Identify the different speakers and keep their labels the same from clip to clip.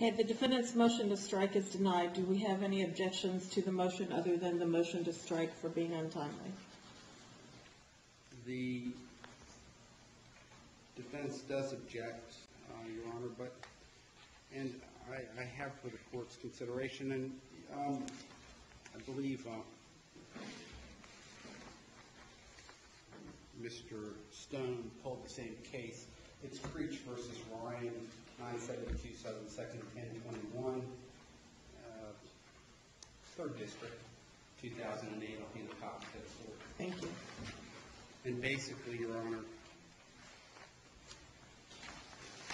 Speaker 1: Okay, the defendant's motion to strike is denied. Do we have any objections to the motion other than the motion to strike for being untimely?
Speaker 2: The defense does object, uh, Your Honor, but, and I have for the Court's consideration, and um, I believe uh, Mr. Stone pulled the same case. It's Creech versus Ryan, 972 Southern 2nd, 1021, uh, Third District, 2008. I'll be the copy Court.
Speaker 1: Thank you.
Speaker 2: And basically, Your Honor,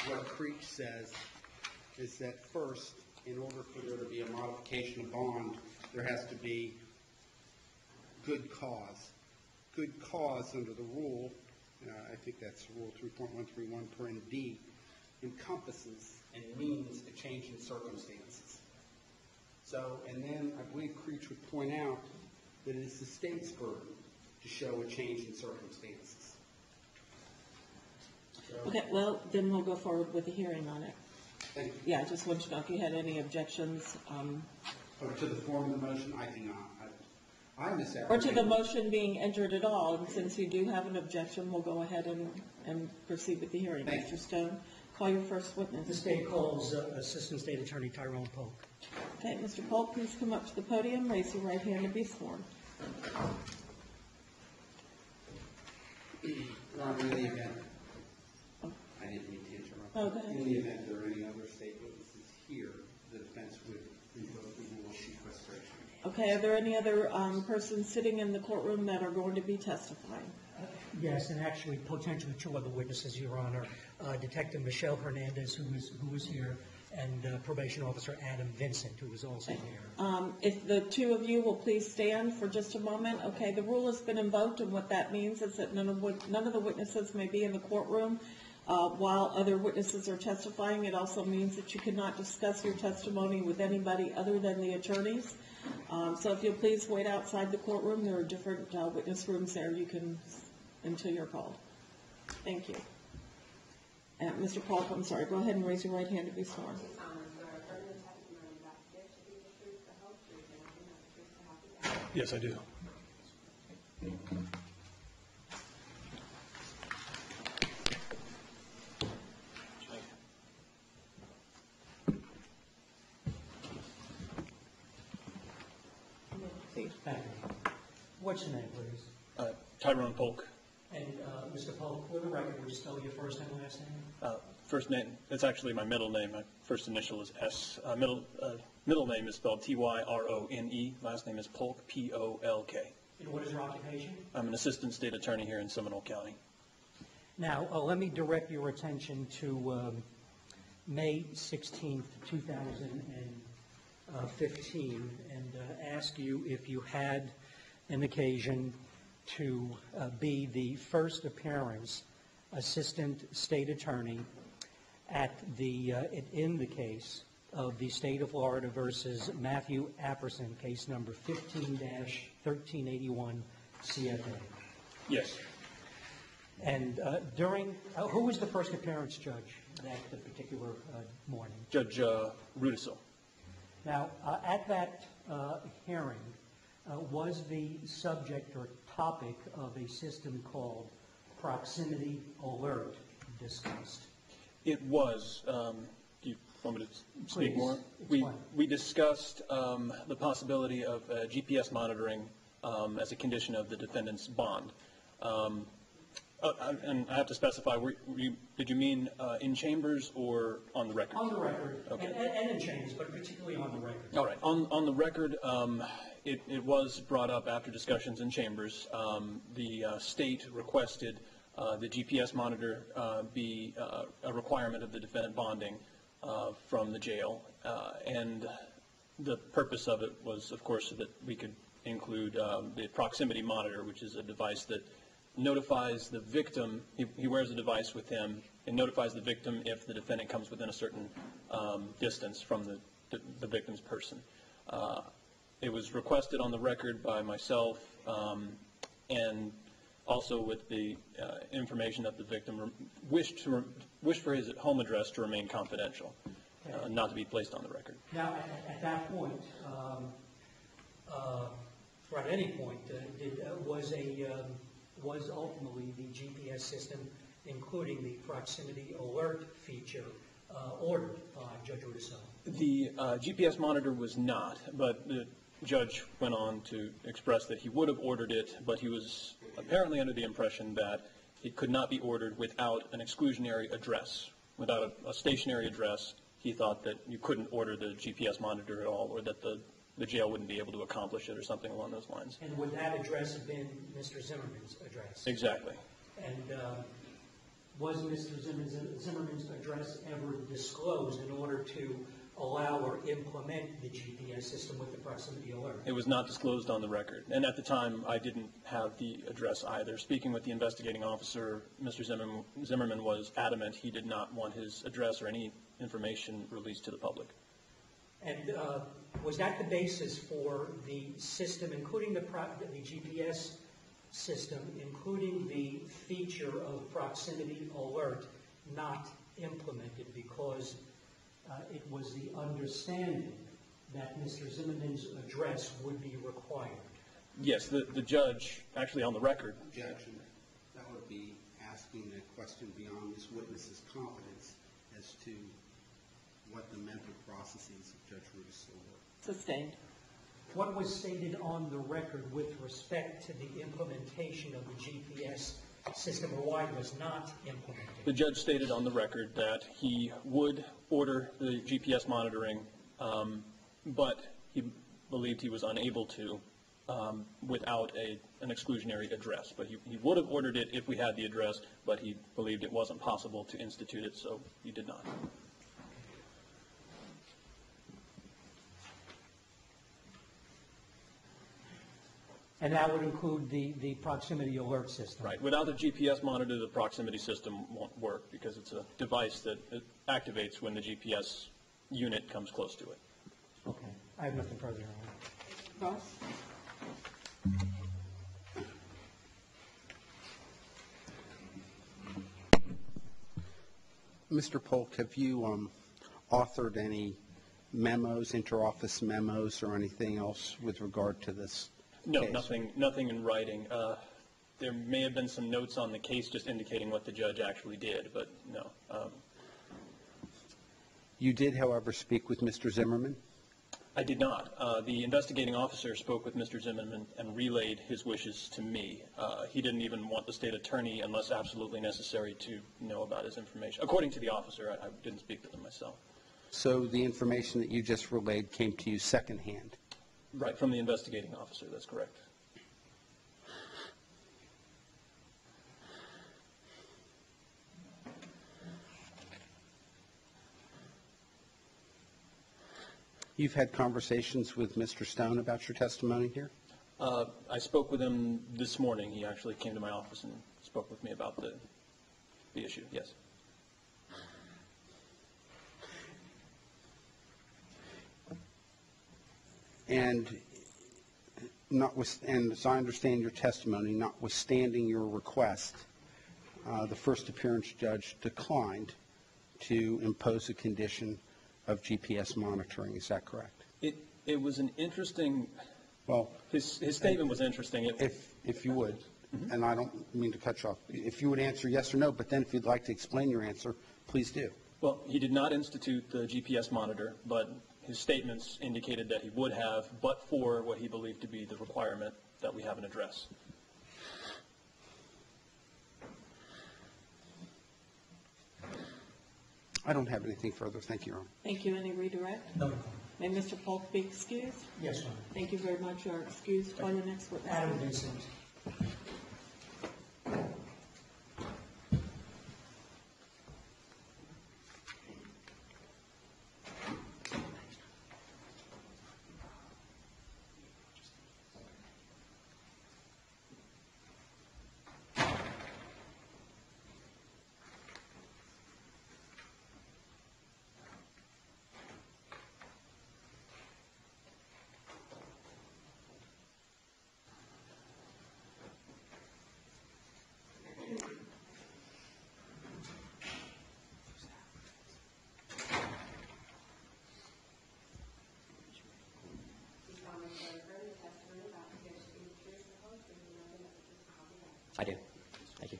Speaker 2: what Creech says is that first, in order for there to be a modification of bond, there has to be good cause. Good cause under the rule, uh, I think that's Rule 3.131 per D, encompasses and means a change in circumstances. So, and then I believe Creech would point out that it is the state's burden to show a change in circumstances. So-
Speaker 1: Okay, well, then we'll go forward with the hearing on it.
Speaker 2: Thank you.
Speaker 1: Yeah, I just wanted to know if you had any objections, um,
Speaker 2: Or to the form of the motion, I do not. I- the
Speaker 1: or to the motion being entered at all. And since you do have an objection, we'll go ahead and, and proceed with the hearing.
Speaker 2: Thank you.
Speaker 1: Mr. Stone, call your first witness.
Speaker 3: The state calls uh, Assistant State Attorney Tyrone Polk.
Speaker 1: Okay, Mr. Polk, please come up to the podium, raise your right hand and be sworn.
Speaker 2: Your Honor, in the event, I didn't mean to interrupt.
Speaker 1: Oh, go ahead.
Speaker 2: In the event there are any other state witnesses here, the defense would revoke the rule of sequestration.
Speaker 1: Okay, are there any other um, persons sitting in the courtroom that are going to be testifying?
Speaker 3: Yes, and actually potentially two other witnesses, Your Honor. Uh, Detective Michelle Hernandez, who was, who was here, and uh, Probation Officer Adam Vincent, who was also here.
Speaker 1: Um, If the two of you will please stand for just a moment. Okay, the rule has been invoked, and what that means is that none of, none of the witnesses may be in the courtroom uh, while other witnesses are testifying. It also means that you cannot discuss your testimony with anybody other than the attorneys. Um, So if you'll please wait outside the courtroom, there are different uh, witness rooms there you can, until you're called. Thank you. And Mr. Paul, I'm sorry, go ahead and raise your right hand to be sworn.
Speaker 4: Swear affirmative testimony about to give should be the truth, the whole truth, and nothing but the truth, so help you God.
Speaker 5: Yes, I do.
Speaker 1: Please.
Speaker 3: Thank you. What's your name, please?
Speaker 5: Uh, Tyrone Polk.
Speaker 3: Uh, Mr. Polk, for the record, would you spell your first and last name?
Speaker 5: Uh, First name, it's actually my middle name. My first initial is S. Uh, Middle, uh, middle name is spelled T-Y-R-O-N-E. Last name is Polk, P-O-L-K.
Speaker 3: And what is your occupation?
Speaker 5: I'm an assistant state attorney here in Seminole County.
Speaker 3: Now, uh, let me direct your attention to um, May 16th, 2015, and uh, ask you if you had an occasion to uh, be the first appearance Assistant State Attorney at the, uh, in the case of the State of Florida versus Matthew Apperson, case number 15-1381 CFA.
Speaker 5: Yes.
Speaker 3: And uh, during, uh, who was the first appearance judge that particular uh, morning?
Speaker 5: Judge uh, Rudisill.
Speaker 3: Now, uh, at that uh, hearing, uh, was the subject or topic of a system called proximity alert discussed?
Speaker 5: It was, um, do you want me to speak
Speaker 3: Please,
Speaker 5: more? We, we discussed um, the possibility of uh, GPS monitoring um, as a condition of the defendant's bond. Um, uh, And I have to specify, were you, did you mean uh, in chambers or on the record?
Speaker 3: On the record,
Speaker 5: Okay.
Speaker 3: and and in chambers, but particularly on the record.
Speaker 5: All right. On, on the record, um, it, it was brought up after discussions in chambers. Um, the uh, state requested uh, the GPS monitor uh, be uh, a requirement of the defendant bonding uh, from the jail. And the purpose of it was, of course, so that we could include um, the proximity monitor, which is a device that notifies the victim, he, he wears a device with him, and notifies the victim if the defendant comes within a certain um, distance from the, the, the victim's person. Uh, it was requested on the record by myself, um, and also with the uh, information that the victim wished to re- wished for his home address to remain confidential. uh, not to be placed on the record.
Speaker 3: Now, at, at that point, um, uh, or at any point, uh, did, uh, was a, um, was ultimately the GPS system, including the proximity alert feature, uh, ordered by Judge Urtasun?
Speaker 5: The uh, GPS monitor was not, but the judge went on to express that he would have ordered it, but he was apparently under the impression that it could not be ordered without an exclusionary address. Without a, a stationary address, he thought that you couldn't order the GPS monitor at all, or that the, the jail wouldn't be able to accomplish it, or something along those lines.
Speaker 3: And would that address have been Mr. Zimmerman's address?
Speaker 5: Exactly.
Speaker 3: And uh, was Mr. Zimmerman's, Zimmerman's address ever disclosed in order to allow or implement the GPS system with the proximity alert?
Speaker 5: It was not disclosed on the record. And at the time, I didn't have the address either. Speaking with the investigating officer, Mr. Zimmerman, Zimmerman was adamant he did not want his address or any information released to the public.
Speaker 3: And uh, was that the basis for the system, including the pro- the GPS system, including the feature of proximity alert not implemented because uh, it was the understanding that Mr. Zimmerman's address would be required?
Speaker 5: Yes, the, the judge, actually on the record,
Speaker 2: Objection. That would be asking a question beyond this witness's competence as to what the mental processes of Judge Rudisill were.
Speaker 1: Sustained.
Speaker 3: What was stated on the record with respect to the implementation of the GPS system, or why it was not implemented?
Speaker 5: the judge stated on the record that he would order the GPS monitoring, um, but he believed he was unable to um, without a, an exclusionary address. But he, he would have ordered it if we had the address, but he believed it wasn't possible to institute it, so he did not.
Speaker 3: And that would include the, the proximity alert system?
Speaker 5: Right. Without the GPS monitor, the proximity system won't work because it's a device that it activates when the GPS unit comes close to it.
Speaker 3: Okay, I have nothing further on
Speaker 1: Ross?
Speaker 2: Mr. Polk, have you um, authored any memos, interoffice memos, or anything else with regard to this
Speaker 5: No,
Speaker 2: case?
Speaker 5: nothing, nothing in writing. Uh, There may have been some notes on the case just indicating what the judge actually did, but no. Um,
Speaker 2: You did, however, speak with Mr. Zimmerman?
Speaker 5: I did not. Uh, The investigating officer spoke with Mr. Zimmerman and relayed his wishes to me. Uh, He didn't even want the state attorney, unless absolutely necessary, to know about his information. According to the officer, I I didn't speak with him myself.
Speaker 2: So the information that you just relayed came to you secondhand?
Speaker 5: Right, from the investigating officer, that's correct.
Speaker 2: You've had conversations with Mr. Stone about your testimony here?
Speaker 5: Uh, I spoke with him this morning. He actually came to my office and spoke with me about the, the issue, yes.
Speaker 2: And notwith, and as I understand your testimony, notwithstanding your request, uh, the first appearance judge declined to impose a condition of GPS monitoring. Is that correct?
Speaker 5: It, it was an interesting,
Speaker 2: Well,
Speaker 5: his, his statement was interesting. It-
Speaker 2: if, if you would, and I don't mean to cut you off, if you would answer yes or no, but then if you'd like to explain your answer, please do.
Speaker 5: Well, he did not institute the GPS monitor, but his statements indicated that he would have, but for what he believed to be the requirement that we have an address.
Speaker 2: I don't have anything further. Thank you, Your Honor.
Speaker 1: Thank you. Any redirect?
Speaker 3: No.
Speaker 1: May Mr. Polk be excused?
Speaker 3: Yes, ma'am.
Speaker 1: Thank you very much. You are excused. Call your next witness.
Speaker 3: Adam Vincent.
Speaker 6: I do. Thank you.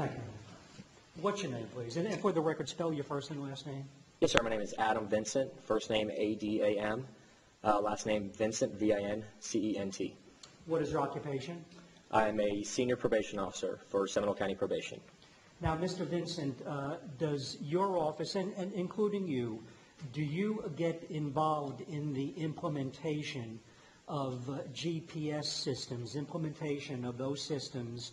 Speaker 3: Thank you. What's your name, please? And for the record, spell your first and last name.
Speaker 6: Yes, sir. My name is Adam Vincent. First name A-D-A-M. Uh, last name Vincent, V-I-N-C-E-N-T.
Speaker 3: What is your occupation?
Speaker 6: I am a senior probation officer for Seminole County Probation.
Speaker 3: Now, Mr. Vincent, uh, does your office, and and including you, do you get involved in the implementation of uh, GPS systems, implementation of those systems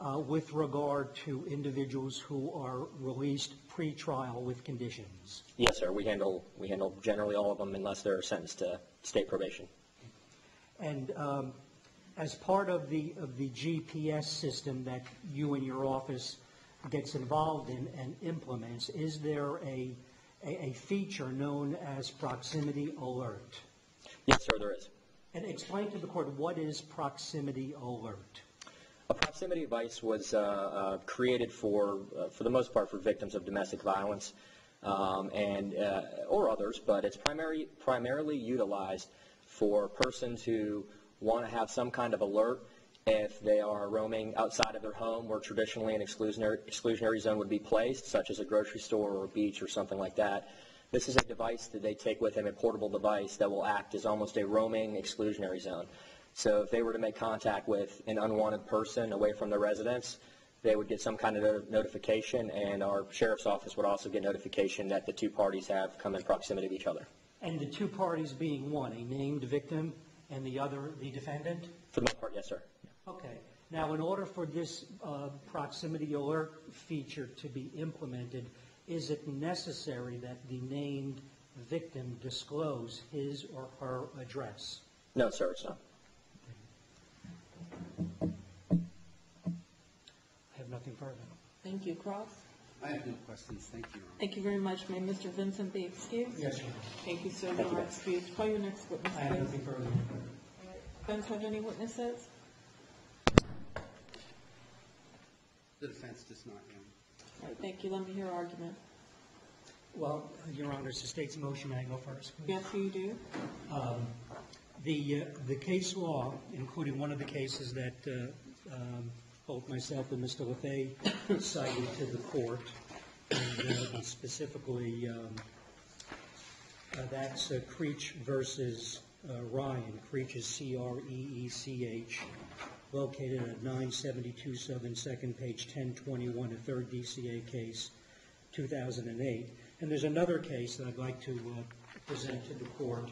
Speaker 3: uh, with regard to individuals who are released pre-trial with conditions?
Speaker 6: Yes, sir. We handle we handle generally all of them unless they're sentenced to state probation.
Speaker 3: And um, as part of the, of the GPS system that you and your office gets involved in and implements, is there a, a, a feature known as proximity alert?
Speaker 6: Yes, sir. There is.
Speaker 3: And explain to the court, what is proximity alert?
Speaker 6: A proximity device was uh, uh, created for, uh, for the most part, for victims of domestic violence um, and uh, or others, but it's primary, primarily utilized for persons who want to have some kind of alert if they are roaming outside of their home where traditionally an exclusionary, exclusionary zone would be placed, such as a grocery store or a beach or something like that. This is a device that they take with them, a portable device that will act as almost a roaming exclusionary zone. So if they were to make contact with an unwanted person away from their residence, they would get some kind of no- notification, and our sheriff's office would also get notification that the two parties have come in proximity of each other.
Speaker 3: And the two parties being one, a named victim and the other, the defendant?
Speaker 6: For the most part, yes, sir.
Speaker 3: Okay. Now, in order for this uh, proximity alert feature to be implemented, is it necessary that the named victim disclose his or her address?
Speaker 6: No, sir, it's not.
Speaker 3: I have nothing further.
Speaker 1: Thank you. Cross?
Speaker 2: I have no questions, thank you,
Speaker 1: Thank you very much. May Mr. Vincent be excused?
Speaker 3: Yes, Your Honor.
Speaker 1: Thank you, sir. You are excused. Call your next witness,
Speaker 3: I have
Speaker 1: please.
Speaker 3: nothing further.
Speaker 1: Defense have any witnesses?
Speaker 2: The defense does not, Your Honor.
Speaker 1: All right, thank you. Let me hear argument.
Speaker 3: Well, Your Honor, it's the state's motion. May I go first? please?
Speaker 1: Yes, you do.
Speaker 3: Um, The, uh, the case law, including one of the cases that uh, um, both myself and Mr. Lefay cited to the court, and uh, specifically, um, uh, that's uh, Creech versus uh, Ryan. Creech is E C-R-E-E-C-H, located at 972 Southern Second, page 1021, a third DCA case, 2008. And there's another case that I'd like to uh, present to the court.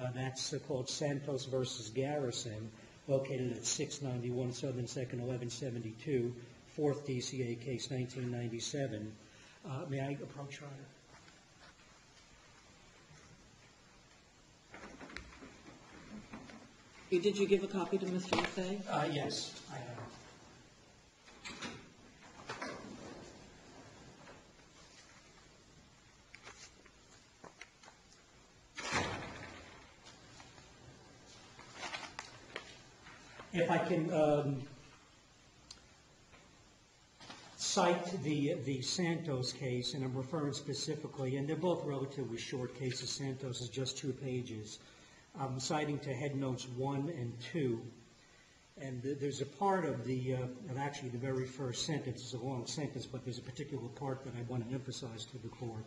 Speaker 3: Uh, That's uh, called Santos versus Garrison, located at 691 Southern Second, 1172, fourth DCA case, 1997. Uh, May I approach, Your Honor?
Speaker 1: Did you give a copy to Mr. Lefay?
Speaker 3: Uh, Yes, I have. If I can um, cite the, the Santos case, and I'm referring specifically, and they're both relatively short cases. Santos is just two pages. I'm citing to head notes one and two. And th- there's a part of the, uh, of actually the very first sentence, it's a long sentence, but there's a particular part that I want to emphasize to the court.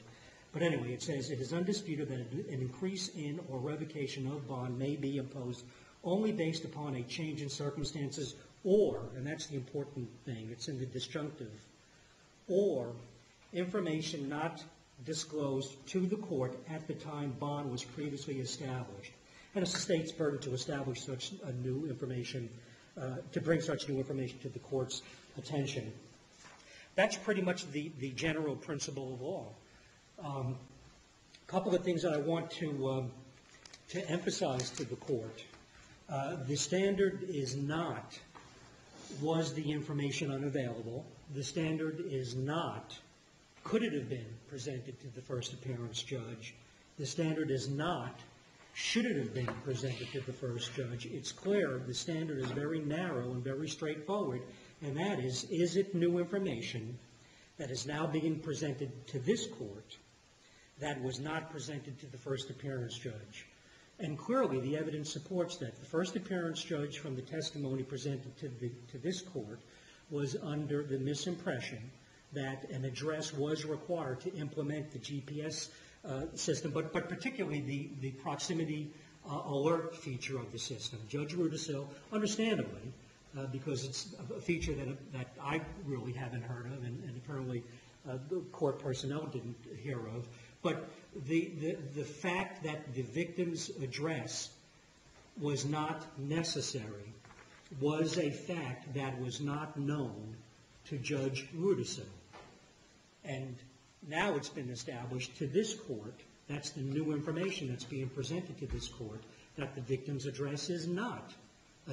Speaker 3: But anyway, it says, "It is undisputed that an increase in or revocation of bond may be imposed only based upon a change in circumstances or," and that's the important thing, it's in the disjunctive, "or information not disclosed to the court at the time bond was previously established." And it's the state's burden to establish such a new information, uh, to bring such new information to the court's attention. That's pretty much the, the general principle of law. Um, Couple of things that I want to, um, to emphasize to the court. Uh, The standard is not, was the information unavailable? The standard is not, could it have been presented to the first appearance judge? The standard is not, should it have been presented to the first judge? It's clear, the standard is very narrow and very straightforward, and that is, is it new information that is now being presented to this court that was not presented to the first appearance judge. And clearly, the evidence supports that. The first appearance judge from the testimony presented to the, to this court was under the misimpression that an address was required to implement the GPS system, but, but particularly the, the proximity uh, alert feature of the system. Judge Rudisill, understandably, uh, because it's a feature that, that I really haven't heard of, and, and apparently uh, the court personnel didn't hear of, but the, the, the fact that the victim's address was not necessary was a fact that was not known to Judge Rudisill. And now it's been established to this court, that's the new information that's being presented to this court, that the victim's address is not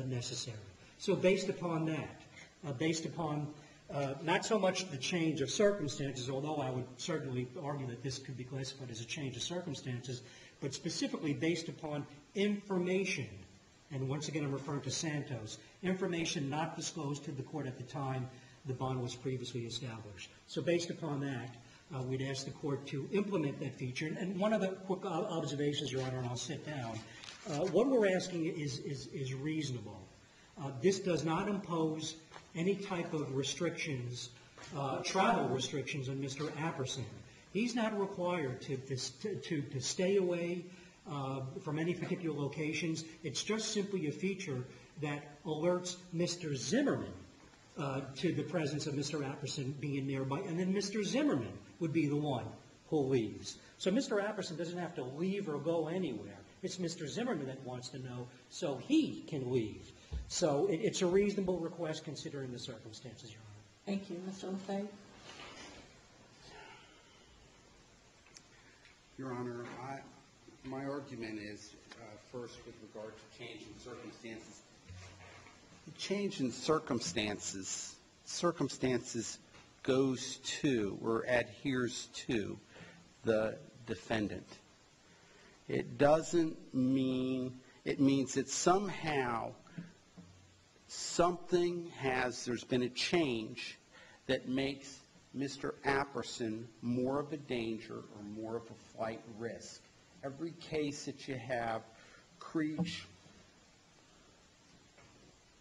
Speaker 3: necessary. So based upon that, uh, based upon uh, not so much the change of circumstances, although I would certainly argue that this could be classified as a change of circumstances, but specifically based upon information, and once again I'm referring to Santos, information not disclosed to the court at the time the bond was previously established. So based upon that, uh, we'd ask the court to implement that feature. And one of the quick o- observations, Your Honor, and I'll sit down. Uh, What we're asking is, is, is reasonable. Uh, This does not impose any type of restrictions, uh, travel restrictions on Mr. Apperson. He's not required to, to, to to stay away uh, from any particular locations. It's just simply a feature that alerts Mr. Zimmerman uh, to the presence of Mr. Apperson being nearby, and then Mr. Zimmerman would be the one who leaves. So Mr. Apperson doesn't have to leave or go anywhere. It's Mr. Zimmerman that wants to know, so he can leave. So it, it's a reasonable request considering the circumstances, Your Honor.
Speaker 1: Thank you. Mr. LaFay?
Speaker 2: Your Honor, I, my argument is, uh, first with regard to change in circumstances. The change in circumstances, circumstances goes to or adheres to the defendant. It doesn't mean, it means that somehow something has, there's been a change that makes Mr. Apperson more of a danger or more of a flight risk. Every case that you have, Creech,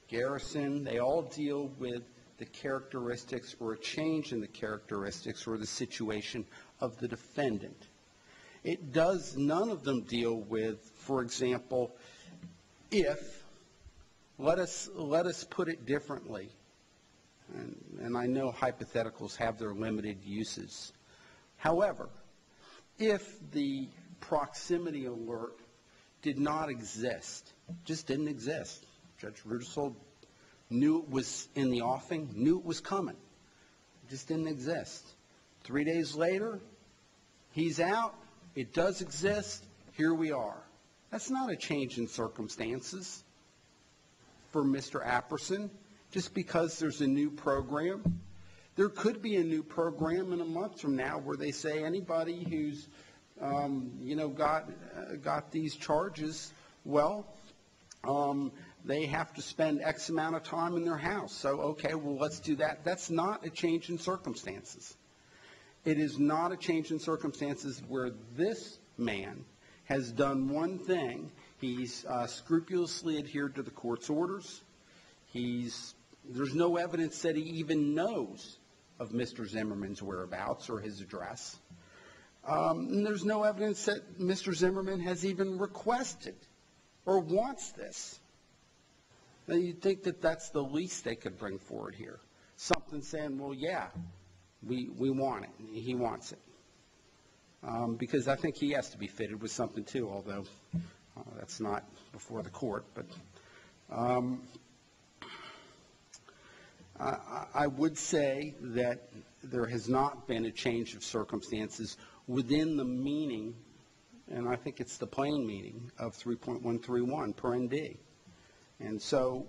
Speaker 2: Garrison, they all deal with the characteristics or a change in the characteristics or the situation of the defendant. It does, none of them deal with, for example, if, let us, let us put it differently, and, and I know hypotheticals have their limited uses. However, if the proximity alert did not exist, just didn't exist, Judge Rudisill knew it was in the offing, knew it was coming, it just didn't exist. Three days later, he's out, it does exist, here we are. That's not a change in circumstances for Mr. Apperson just because there's a new program. There could be a new program in a month from now where they say anybody who's, um, you know, got, uh, got these charges, well, um, they have to spend X amount of time in their house. So, okay, well, let's do that. That's not a change in circumstances. It is not a change in circumstances where this man has done one thing. He's uh, scrupulously adhered to the court's orders. He's, there's no evidence that he even knows of Mr. Zimmerman's whereabouts or his address. Um, there's no evidence that Mr. Zimmerman has even requested or wants this. Now, you'd think that that's the least they could bring forward here. Something saying, well, yeah, we, we want it. He wants it. Um, because I think he has to be fitted with something too, although uh, that's not before the court. But um, I, I- would say that there has not been a change of circumstances within the meaning, and I think it's the plain meaning of 3.131 per ND. And so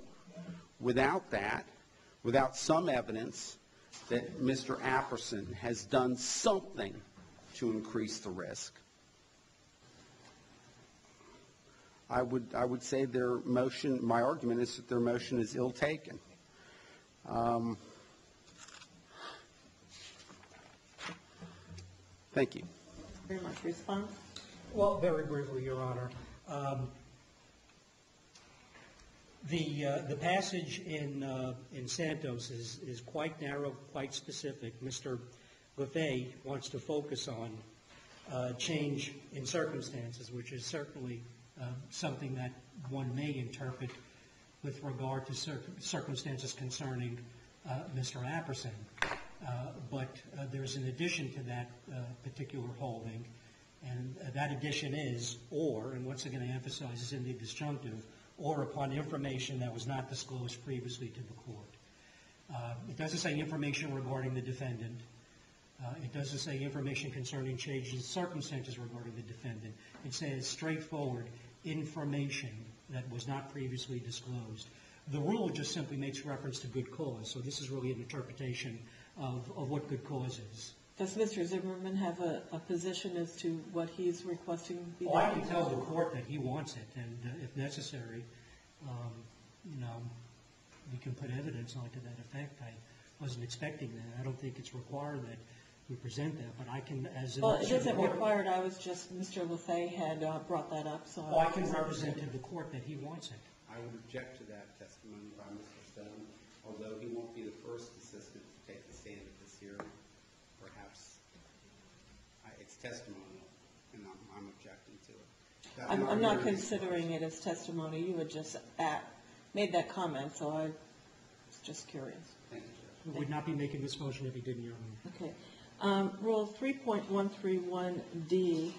Speaker 2: without that, without some evidence that Mr. Apperson has done something to increase the risk, I would, I would say their motion, my argument is that their motion is ill-taken. Um, Thank you.
Speaker 1: Very much. Response?
Speaker 3: Well, very briefly, Your Honor. Um, The, uh, the passage in, uh, in Santos is, is quite narrow, quite specific. Mr. Lefay wants to focus on uh, change in circumstances, which is certainly uh, something that one may interpret with regard to cir- circumstances concerning uh, Mr. Apperson. Uh, But there's an addition to that particular holding, and that addition is, or, and once again I emphasize, is in the disjunctive, or upon information that was not disclosed previously to the court. Uh, It doesn't say information regarding the defendant. Uh, It doesn't say information concerning changes in circumstances regarding the defendant. It says straightforward information that was not previously disclosed. The rule just simply makes reference to good cause, so this is really an interpretation of, of what good cause is.
Speaker 1: Does Mr. Zimmerman have a, a position as to what he's requesting be
Speaker 3: Well, I
Speaker 1: done?
Speaker 3: can tell the court that he wants it, and uh, if necessary, um, you know, we can put evidence on to that effect. I wasn't expecting that. I don't think it's required that we present that, but I can, as an
Speaker 1: Well, it
Speaker 3: officer of the
Speaker 1: isn't
Speaker 3: court-
Speaker 1: required, I was just, Mr. Lefay had uh, brought that up, so.
Speaker 3: Oh, I can represent to the court that he wants it.
Speaker 2: I would object to that testimony by Mr. Stone, although he won't be the first assistant to take the stand at this hearing. Perhaps I- it's testimonial, and I'm, I'm objecting to it. That's
Speaker 1: I'm, I'm not
Speaker 2: hearing.
Speaker 1: considering it as testimony, you had just at, made that comment, so I was just curious.
Speaker 2: Thank you, Judge.
Speaker 3: We would not be making this motion if he didn't, Your Honor.
Speaker 1: Okay. Um, Rule 3.131D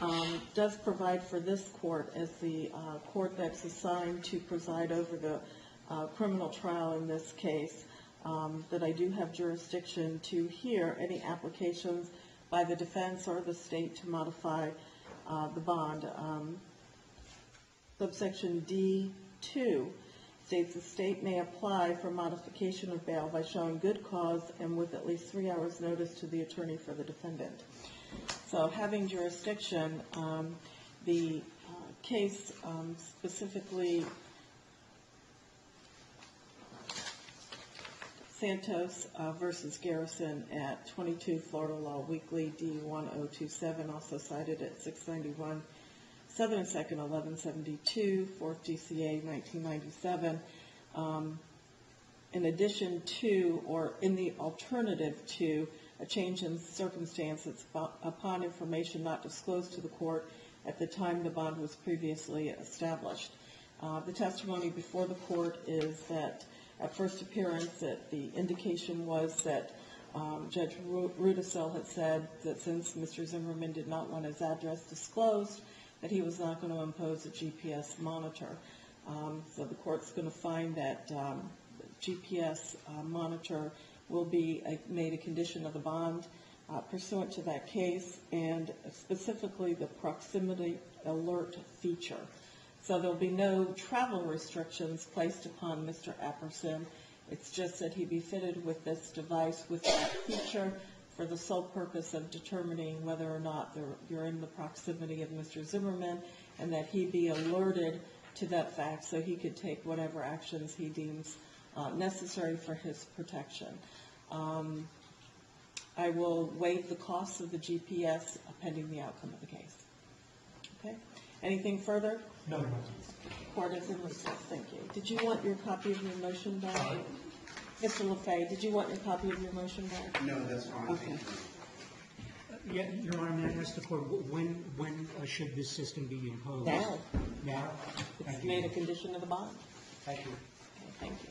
Speaker 1: um, does provide for this court as the uh, court that's assigned to preside over the uh, criminal trial in this case, um, that I do have jurisdiction to hear any applications by the defense or the state to modify uh, the bond. Um, Subsection D2 states the state may apply for modification of bail by showing good cause and with at least three hours' notice to the attorney for the defendant. So having jurisdiction, um, the uh, case um, specifically Santos uh, versus Garrison at 22 Florida Law Weekly, D1027, also cited at 691 Southern and Second, 1172, 4th DCA, 1997. Um, In addition to, or in the alternative to, a change in circumstances upon information not disclosed to the court at the time the bond was previously established. Uh, The testimony before the court is that at first appearance, that the indication was that um, Judge Ru- Rudisill had said that since Mr. Zimmerman did not want his address disclosed, that he was not going to impose a GPS monitor. Um, So the court's going to find that um, GPS uh, monitor will be a- made a condition of the bond uh, pursuant to that case, and specifically the proximity alert feature. So there'll be no travel restrictions placed upon Mr. Apperson. It's just that he be fitted with this device with that feature for the sole purpose of determining whether or not you're in the proximity of Mr. Zimmerman, and that he be alerted to that fact so he could take whatever actions he deems uh, necessary for his protection. Um, I will waive the costs of the GPS pending the outcome of the case. Okay? Anything further?
Speaker 3: No, Your Honor.
Speaker 1: Court is in recess. Thank you. Did you want your copy of your motion back? Mr. LaFay, did you want your copy of your motion back?
Speaker 2: No, that's fine.
Speaker 1: Okay.
Speaker 2: You.
Speaker 3: Yeah, Your Honor, may I ask the court, wh- when, when uh, should this system be imposed?
Speaker 1: Now.
Speaker 3: Now?
Speaker 1: It's
Speaker 3: Thank you.
Speaker 1: made a condition of the bond.
Speaker 3: Thank you.
Speaker 1: Okay, Thank you.